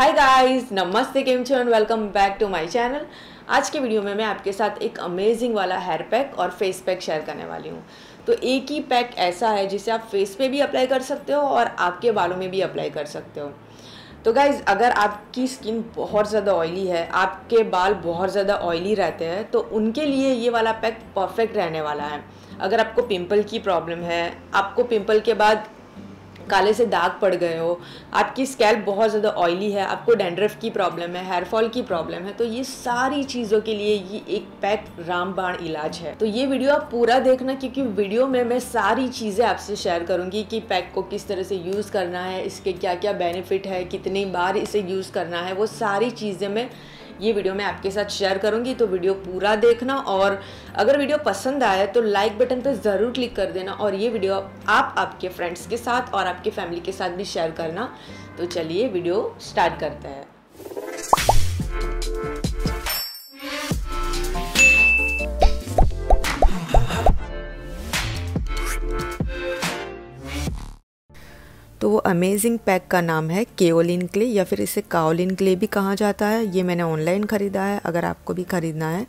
Hi guys नमस्ते, केम छो and welcome back to my channel आज के वीडियो में मैं आपके साथ एक अमेजिंग वाला हेयर पैक और फेस पैक शेयर करने वाली हूँ। तो एक ही पैक ऐसा है जिसे आप फेस पे भी अप्लाई कर सकते हो और आपके बालों में भी अप्लाई कर सकते हो। तो गाइज़ अगर आपकी स्किन बहुत ज़्यादा ऑयली है, आपके बाल बहुत ज़्यादा ऑयली रहते हैं तो उनके लिए ये वाला पैक परफेक्ट रहने वाला है। अगर आपको पिंपल की प्रॉब्लम है, आपको पिंपल के बाद काले से दाग पड़ गए हो, आपकी स्कैल्प बहुत ज़्यादा ऑयली है, आपको डेंड्रफ की प्रॉब्लम है हेयर फॉल की प्रॉब्लम है तो ये सारी चीज़ों के लिए ये एक पैक रामबाण इलाज है। तो ये वीडियो आप पूरा देखना, क्योंकि वीडियो में मैं सारी चीज़ें आपसे शेयर करूँगी कि पैक को किस तरह से यूज़ करना है, इसके क्या क्या बेनिफिट है, कितनी बार इसे यूज़ करना है, वो सारी चीज़ें मैं ये वीडियो मैं आपके साथ शेयर करूँगी तो वीडियो पूरा देखना और अगर वीडियो पसंद आए तो लाइक बटन पर ज़रूर क्लिक कर देना और ये वीडियो आप आपके फ्रेंड्स के साथ और आपके फैमिली के साथ भी शेयर करना। तो चलिए वीडियो स्टार्ट करते हैं। तो वो अमेजिंग पैक का नाम है केओलिन क्ले या फिर इसे काओलिन क्ले भी कहा जाता है। ये मैंने ऑनलाइन ख़रीदा है, अगर आपको भी ख़रीदना है।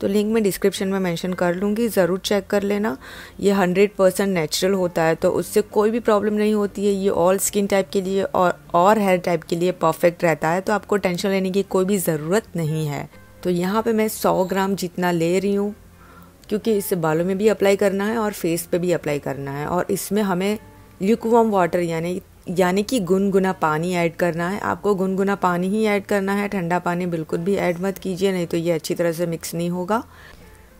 तो लिंक मैं डिस्क्रिप्शन में मेंशन कर लूँगी, ज़रूर चेक कर लेना। ये हंड्रेड परसेंट नेचुरल होता है तो उससे कोई भी प्रॉब्लम नहीं होती है। ये ऑल स्किन टाइप के लिए और और हेयर टाइप के लिए परफेक्ट रहता है तो आपको टेंशन लेने की कोई भी ज़रूरत नहीं है। तो यहाँ पर मैं सौ ग्राम जितना ले रही हूँ, क्योंकि इसे बालों में भी अप्लाई करना है और फेस पे भी अप्लाई करना है। और इसमें हमें ल्यूकवॉम वाटर यानी यानी कि गुनगुना पानी ऐड करना है। आपको गुनगुना पानी ही ऐड करना है, ठंडा पानी बिल्कुल भी ऐड मत कीजिए, नहीं तो ये अच्छी तरह से मिक्स नहीं होगा।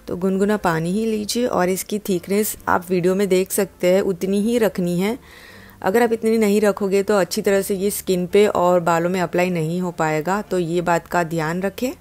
तो गुनगुना पानी ही लीजिए और इसकी थिकनेस आप वीडियो में देख सकते हैं, उतनी ही रखनी है। अगर आप इतनी नहीं रखोगे तो अच्छी तरह से ये स्किन पे और बालों में अप्लाई नहीं हो पाएगा। तो ये बात का ध्यान रखें।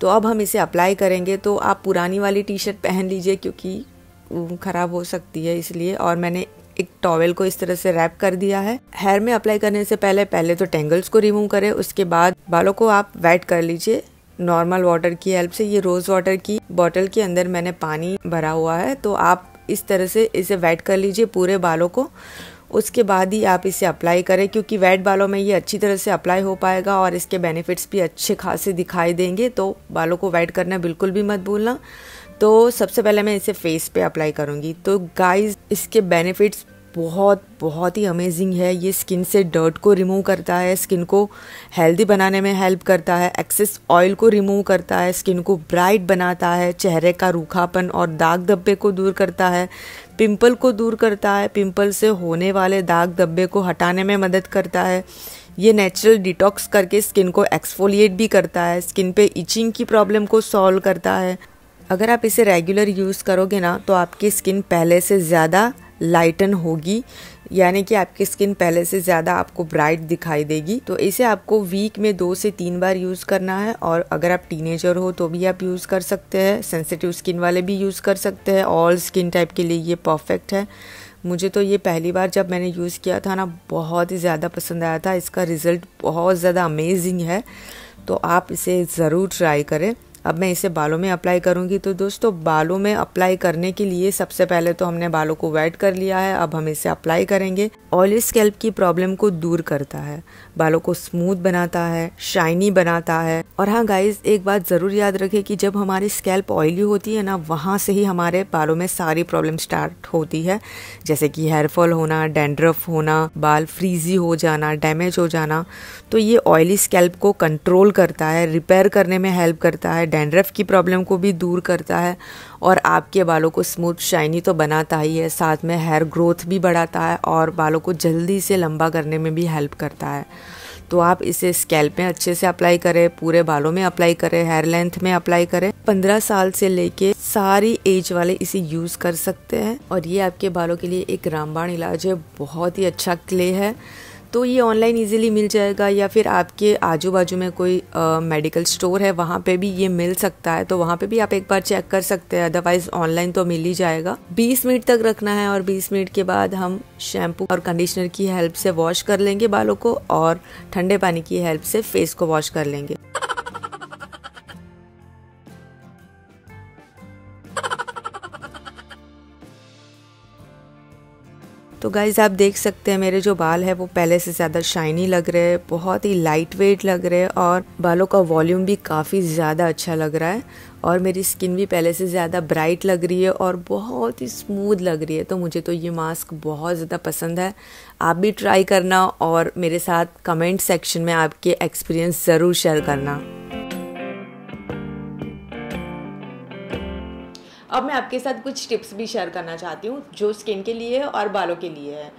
तो अब हम इसे अप्लाई करेंगे तो आप पुरानी वाली टी शर्ट पहन लीजिए, क्योंकि ख़राब हो सकती है इसलिए। और मैंने एक टॉवेल को इस तरह से रैप कर दिया है। हेयर में अप्लाई करने से पहले पहले तो टेंगल्स को रिमूव करें, उसके बाद बालों को आप वेट कर लीजिए। नॉर्मल वाटर की हेल्प से, ये रोज वाटर की बॉटल के अंदर मैंने पानी भरा हुआ है तो आप इस तरह से इसे वेट कर लीजिए पूरे बालों को। उसके बाद ही आप इसे अप्लाई करें, क्योंकि वेट बालों में ये अच्छी तरह से अप्लाई हो पाएगा और इसके बेनिफिट्स भी अच्छे खासे दिखाई देंगे तो बालों को वेट करना बिल्कुल भी मत भूलना। तो सबसे पहले मैं इसे फेस पे अप्लाई करूँगी। तो गाइस इसके बेनिफिट्स बहुत बहुत ही अमेजिंग है। ये स्किन से डर्ट को रिमूव करता है स्किन को हेल्दी बनाने में हेल्प करता है एक्सेस ऑयल को रिमूव करता है स्किन को ब्राइट बनाता है, चेहरे का रूखापन और दाग धब्बे को दूर करता है पिंपल को दूर करता है पिंपल से होने वाले दाग धब्बे को हटाने में मदद करता है। ये नेचुरल डिटॉक्स करके स्किन को एक्सफोलिएट भी करता है स्किन पे इचिंग की प्रॉब्लम को सॉल्व करता है। अगर आप इसे रेगुलर यूज़ करोगे ना तो आपकी स्किन पहले से ज़्यादा लाइटन होगी। यानी कि आपकी स्किन पहले से ज़्यादा आपको ब्राइट दिखाई देगी। तो इसे आपको वीक में दो से तीन बार यूज़ करना है। और अगर आप टीनेजर हो तो भी आप यूज़ कर सकते हैं। सेंसिटिव स्किन वाले भी यूज़ कर सकते हैं। ऑल स्किन टाइप के लिए ये परफेक्ट है। मुझे तो ये पहली बार जब मैंने यूज़ किया था ना, बहुत ही ज़्यादा पसंद आया था। इसका रिज़ल्ट बहुत ज़्यादा अमेजिंग है। तो आप इसे ज़रूर ट्राई करें। अब मैं इसे बालों में अप्लाई करूँगी। तो दोस्तों, बालों में अप्लाई करने के लिए सबसे पहले तो हमने बालों को वेट कर लिया है। अब हम इसे अप्लाई करेंगे। ऑयली स्कैल्प की प्रॉब्लम को दूर करता है। बालों को स्मूथ बनाता है शाइनी बनाता है। और हाँ गाइज़ एक बात ज़रूर याद रखें कि जब हमारी स्कैल्प ऑयली होती है ना, वहाँ से ही हमारे बालों में सारी प्रॉब्लम स्टार्ट होती है। जैसे कि हेयर फॉल होना डेंड्रफ होना, बाल फ्रीजी हो जाना डैमेज हो जाना तो ये ऑयली स्कैल्प को कंट्रोल करता है रिपेयर करने में हेल्प करता है डेंड्रफ की प्रॉब्लम को भी दूर करता है और आपके बालों को स्मूथ शाइनी तो बनाता ही है। साथ में हेयर ग्रोथ भी बढ़ाता है और बालों को जल्दी से लंबा करने में भी हेल्प करता है। तो आप इसे स्कैल्प में अच्छे से अप्लाई करें, पूरे बालों में अप्लाई करें हेयर लेंथ में अप्लाई करें। पंद्रह साल से लेके सारी एज वाले इसे यूज़ कर सकते हैं। और ये आपके बालों के लिए एक रामबाण इलाज है, बहुत ही अच्छा क्ले है। तो ये ऑनलाइन इजीली मिल जाएगा या फिर आपके आजू बाजू में कोई आ, मेडिकल स्टोर है वहाँ पे भी ये मिल सकता है। तो वहाँ पे भी आप एक बार चेक कर सकते हैं। अदरवाइज़ ऑनलाइन तो मिल ही जाएगा। 20 मिनट तक रखना है और 20 मिनट के बाद हम शैम्पू और कंडीशनर की हेल्प से वॉश कर लेंगे बालों को और ठंडे पानी की हेल्प से फेस को वॉश कर लेंगे। गाइज़ आप देख सकते हैं मेरे जो बाल है, वो पहले से ज़्यादा शाइनी लग रहे हैं, बहुत ही लाइट वेट लग रहे हैं और बालों का वॉल्यूम भी काफ़ी ज़्यादा अच्छा लग रहा है और मेरी स्किन भी पहले से ज़्यादा ब्राइट लग रही है और बहुत ही स्मूथ लग रही है। तो मुझे तो ये मास्क बहुत ज़्यादा पसंद है। आप भी ट्राई करना और मेरे साथ कमेंट सेक्शन में आपके एक्सपीरियंस ज़रूर शेयर करना। अब मैं आपके साथ कुछ टिप्स भी शेयर करना चाहती हूँ, जो स्किन के लिए और बालों के लिए है।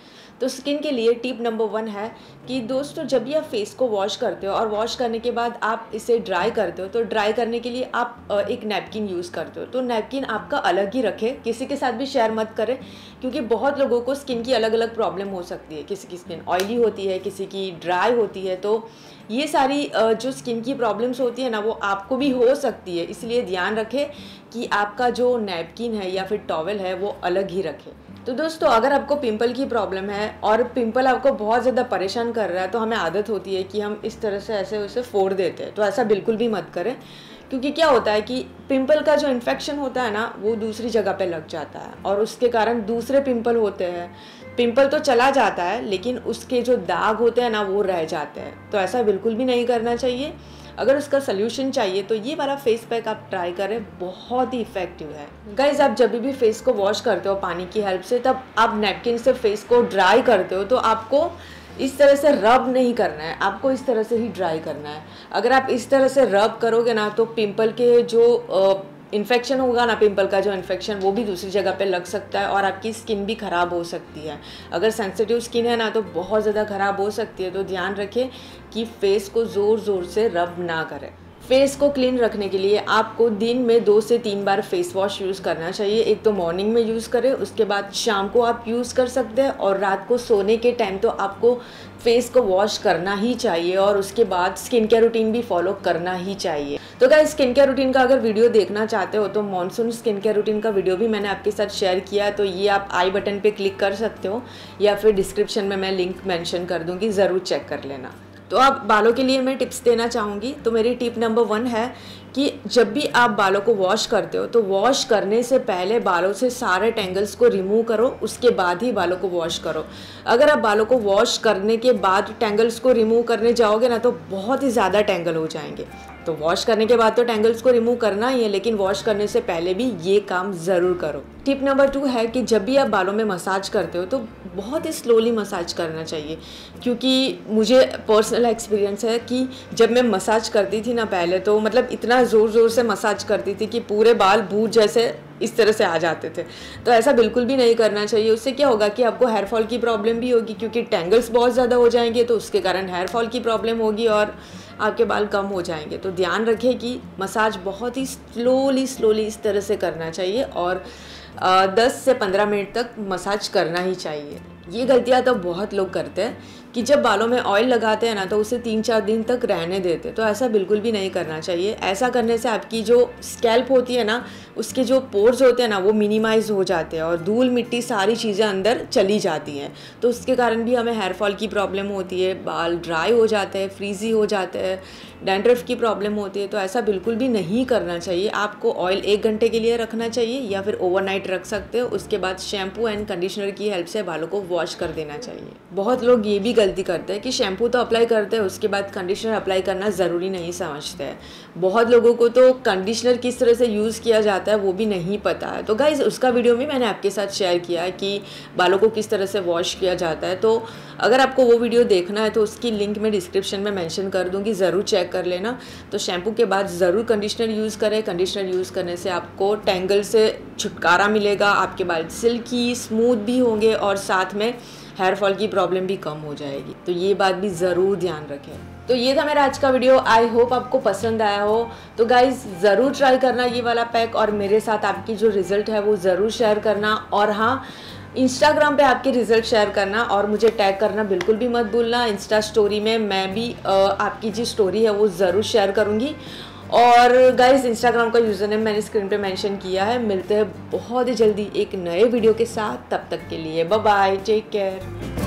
तो स्किन के लिए टिप नंबर वन है कि दोस्तों, जब भी आप फेस को वॉश करते हो और वॉश करने के बाद आप इसे ड्राई करते हो तो ड्राई करने के लिए आप एक नैपकिन यूज़ करते हो। तो नैपकिन आपका अलग ही रखें, किसी के साथ भी शेयर मत करें, क्योंकि बहुत लोगों को स्किन की अलग अलग प्रॉब्लम हो सकती है। किसी की स्किन ऑयली होती है, किसी की ड्राई होती है तो ये सारी जो स्किन की प्रॉब्लम्स होती है ना, वो आपको भी हो सकती है। इसलिए ध्यान रखें कि आपका जो नैपकिन है या फिर टॉवल है, वो अलग ही रखें। तो दोस्तों, अगर आपको पिंपल की प्रॉब्लम है और पिंपल आपको बहुत ज़्यादा परेशान कर रहा है तो हमें आदत होती है कि हम इस तरह से ऐसे उसे फोड़ देते हैं। तो ऐसा बिल्कुल भी मत करें, क्योंकि क्या होता है कि पिंपल का जो इन्फेक्शन होता है ना, वो दूसरी जगह पे लग जाता है और उसके कारण दूसरे पिंपल होते हैं। पिंपल तो चला जाता है, लेकिन उसके जो दाग होते हैं ना, वो रह जाते हैं। तो ऐसा बिल्कुल भी नहीं करना चाहिए। अगर उसका सोल्यूशन चाहिए तो ये वाला फेस पैक आप ट्राई करें, बहुत ही इफ़ेक्टिव है। गाइज़ आप जब भी फेस को वॉश करते हो पानी की हेल्प से, तब आप नेपकिन से फेस को ड्राई करते हो तो आपको इस तरह से रब नहीं करना है। आपको इस तरह से ही ड्राई करना है। अगर आप इस तरह से रब करोगे ना तो पिंपल के जो इन्फेक्शन होगा, ना पिंपल का जो इन्फेक्शन वो भी दूसरी जगह पे लग सकता है और आपकी स्किन भी ख़राब हो सकती है। अगर सेंसिटिव स्किन है ना तो बहुत ज़्यादा ख़राब हो सकती है। तो ध्यान रखें कि फेस को ज़ोर ज़ोर से रब ना करें। फेस को क्लीन रखने के लिए आपको दिन में दो से तीन बार फेस वॉश यूज़ करना चाहिए। एक तो मॉर्निंग में यूज़ करें, उसके बाद शाम को आप यूज़ कर सकते हैं और रात को सोने के टाइम तो आपको फेस को वॉश करना ही चाहिए और उसके बाद स्किन केयर रूटीन भी फॉलो करना ही चाहिए। तो क्या स्किन केयर रूटीन का अगर वीडियो देखना चाहते हो तो मानसून स्किन केयर रूटीन का वीडियो भी मैंने आपके साथ शेयर किया तो ये आप आई बटन पर क्लिक कर सकते हो या फिर डिस्क्रिप्शन में मैं लिंक मैंशन कर दूँगी, ज़रूर चेक कर लेना। तो आप बालों के लिए मैं टिप्स देना चाहूँगी। तो मेरी टिप नंबर वन है कि जब भी आप बालों को वॉश करते हो तो वॉश करने से पहले बालों से सारे टेंगल्स को रिमूव करो, उसके बाद ही बालों को वॉश करो। अगर आप बालों को वॉश करने के बाद टेंगल्स को रिमूव करने जाओगे ना तो बहुत ही ज़्यादा टेंगल हो जाएँगे। तो वॉश करने के बाद तो टेंगल्स को रिमूव करना ही है, लेकिन वॉश करने से पहले भी ये काम ज़रूर करो। टिप नंबर टू है कि जब भी आप बालों में मसाज करते हो तो बहुत ही स्लोली मसाज करना चाहिए। क्योंकि मुझे पर्सनल एक्सपीरियंस है कि जब मैं मसाज करती थी ना पहले तो मतलब इतना ज़ोर ज़ोर से मसाज करती थी कि पूरे बाल बूझ जैसे इस तरह से आ जाते थे। तो ऐसा बिल्कुल भी नहीं करना चाहिए। उससे क्या होगा कि आपको हेयर फॉल की प्रॉब्लम भी होगी, क्योंकि टेंगल्स बहुत ज़्यादा हो जाएँगे तो उसके कारण हेयर फॉल की प्रॉब्लम होगी और आपके बाल कम हो जाएँगे। तो ध्यान रखें कि मसाज बहुत ही स्लोली स्लोली इस तरह से करना चाहिए और दस से पंद्रह मिनट तक मसाज करना ही चाहिए। ये गलतियाँ तो बहुत लोग करते हैं कि जब बालों में ऑयल लगाते हैं ना तो उसे तीन चार दिन तक रहने देते तो ऐसा बिल्कुल भी नहीं करना चाहिए। ऐसा करने से आपकी जो स्कैल्प होती है ना, उसके जो पोर्स होते हैं ना, वो मिनिमाइज हो जाते हैं और धूल मिट्टी सारी चीज़ें अंदर चली जाती हैं। तो उसके कारण भी हमें हेयर फॉल की प्रॉब्लम होती है, बाल ड्राई हो जाते हैं फ्रीजी हो जाते हैं डेंड्रफ की प्रॉब्लम होती है। तो ऐसा बिल्कुल भी नहीं करना चाहिए। आपको ऑयल एक घंटे के लिए रखना चाहिए या फिर ओवरनाइट रख सकते हो। उसके बाद शैम्पू एंड कंडीशनर की हेल्प से बालों को वॉश कर देना चाहिए। बहुत लोग ये भी गलती करते हैं कि शैम्पू तो अप्लाई करते हैं, उसके बाद कंडीशनर अप्लाई करना ज़रूरी नहीं समझते हैं। बहुत लोगों को तो कंडीशनर किस तरह से यूज़ किया जाता है, वो भी नहीं पता है। तो गाइज़ उसका वीडियो भी मैंने आपके साथ शेयर किया है कि बालों को किस तरह से वॉश किया जाता है। तो अगर आपको वो वीडियो देखना है तो उसकी लिंक मैं डिस्क्रिप्शन में मैंशन कर दूँगी, ज़रूर चेक कर लेना। तो शैम्पू के बाद ज़रूर कंडीशनर यूज़ करें। कंडीशनर यूज़ करने से आपको टेंगल से छुटकारा मिलेगा, आपके बाल सिल्की स्मूथ भी होंगे और साथ में हेयर फॉल की प्रॉब्लम भी कम हो जाएगी। तो ये बात भी ज़रूर ध्यान रखें। तो ये था मेरा आज का वीडियो आई होप आपको पसंद आया हो। तो गाइज़ ज़रूर ट्राई करना ये वाला पैक और मेरे साथ आपकी जो रिज़ल्ट है वो ज़रूर शेयर करना। और हाँ इंस्टाग्राम पे आपके रिज़ल्ट शेयर करना और मुझे टैग करना बिल्कुल भी मत भूलना। इंस्टा स्टोरी में मैं भी आपकी जो स्टोरी है वो ज़रूर शेयर करूँगी। और गाइस इंस्टाग्राम का यूज़र नेम मैंने स्क्रीन पे मेंशन किया है। मिलते हैं बहुत ही जल्दी एक नए वीडियो के साथ। तब तक के लिए बाय बाय टेक केयर